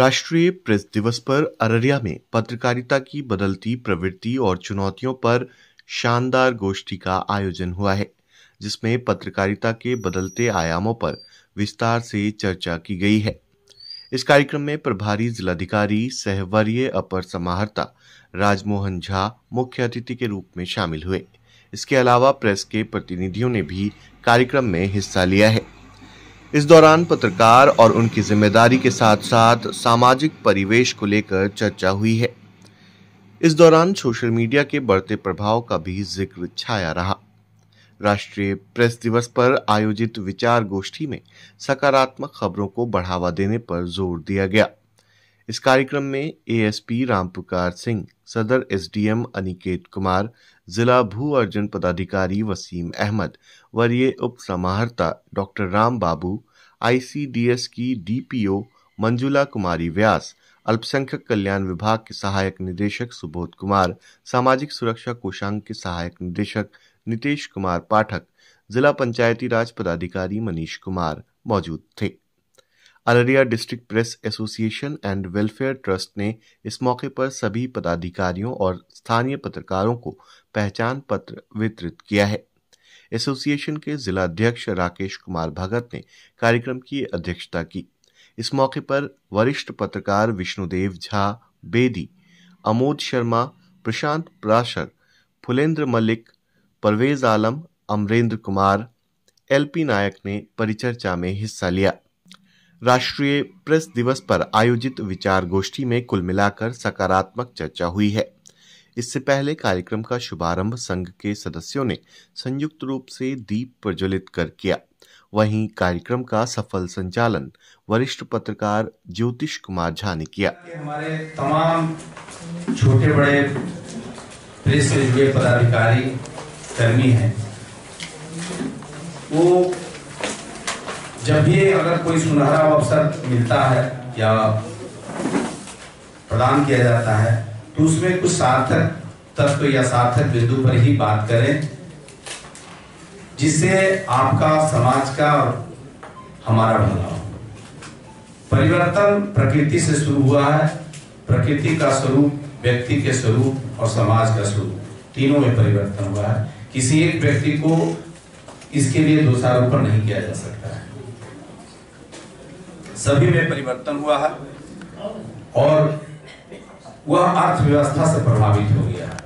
राष्ट्रीय प्रेस दिवस पर अररिया में पत्रकारिता की बदलती प्रवृत्ति और चुनौतियों पर शानदार गोष्ठी का आयोजन हुआ है, जिसमें पत्रकारिता के बदलते आयामों पर विस्तार से चर्चा की गई है। इस कार्यक्रम में प्रभारी जिलाधिकारी सहवर्य अपर समाहर्ता राजमोहन झा मुख्य अतिथि के रूप में शामिल हुए। इसके अलावा प्रेस के प्रतिनिधियों ने भी कार्यक्रम में हिस्सा लिया है। इस दौरान पत्रकार और उनकी ज़िम्मेदारी के साथ साथ सामाजिक परिवेश को लेकर चर्चा हुई है। इस दौरान सोशल मीडिया के बढ़ते प्रभाव का भी ज़िक्र छाया रहा। राष्ट्रीय प्रेस दिवस पर आयोजित विचार गोष्ठी में सकारात्मक खबरों को बढ़ावा देने पर ज़ोर दिया गया। इस कार्यक्रम में एएसपी रामपुकार सिंह, सदर एसडीएम अनिकेत कुमार, जिला भू अर्जन पदाधिकारी वसीम अहमद, वरीय उप समाहर्ता डॉक्टर राम बाबू आईसीडीएस की डीपीओ मंजुला कुमारी व्यास, अल्पसंख्यक कल्याण विभाग के सहायक निदेशक सुबोध कुमार, सामाजिक सुरक्षा कोषांग के सहायक निदेशक नितेश कुमार पाठक, जिला पंचायती राज पदाधिकारी मनीष कुमार मौजूद थे। Araria district press association and welfare trust ने इस मौके पर सभी पदाधिकारियों और स्थानीय पत्रकारों को पहचान पत्र वितरित किया है। एसोसिएशन के जिला अध्यक्ष राकेश कुमार भगत ने कार्यक्रम की अध्यक्षता की। इस मौके पर वरिष्ठ पत्रकार विष्णुदेव झा, बेदी, अमोद शर्मा, प्रशांत प्राशर, फुलेंद्र मलिक, परवेज आलम, अमरेंद्र कुमार एलपी नायक ने परिचर्चा में हिस्सा लिया। राष्ट्रीय प्रेस दिवस पर आयोजित विचार गोष्ठी में कुल मिलाकर सकारात्मक चर्चा हुई है। इससे पहले कार्यक्रम का शुभारंभ संघ के सदस्यों ने संयुक्त रूप से दीप प्रज्वलित कर किया। वहीं कार्यक्रम का सफल संचालन वरिष्ठ पत्रकार ज्योतिष कुमार झा ने किया। हमारे तमाम छोटे बड़े प्रेस पदाधिकारी, कर्मी हैं। वो जब भी अगर कोई सुनहरा अवसर मिलता है या प्रदान किया जाता है तो उसमें कुछ सार्थक तत्व या सार्थक बिंदु पर ही बात करें, जिससे आपका समाज का और हमारा भला हो। परिवर्तन प्रकृति से शुरू हुआ है। प्रकृति का स्वरूप, व्यक्ति के स्वरूप और समाज का स्वरूप तीनों में परिवर्तन हुआ है। किसी एक व्यक्ति को इसके लिए दोषारोपण नहीं किया जा सकता है। सभी में परिवर्तन हुआ है और वह अर्थव्यवस्था से प्रभावित हो गया है।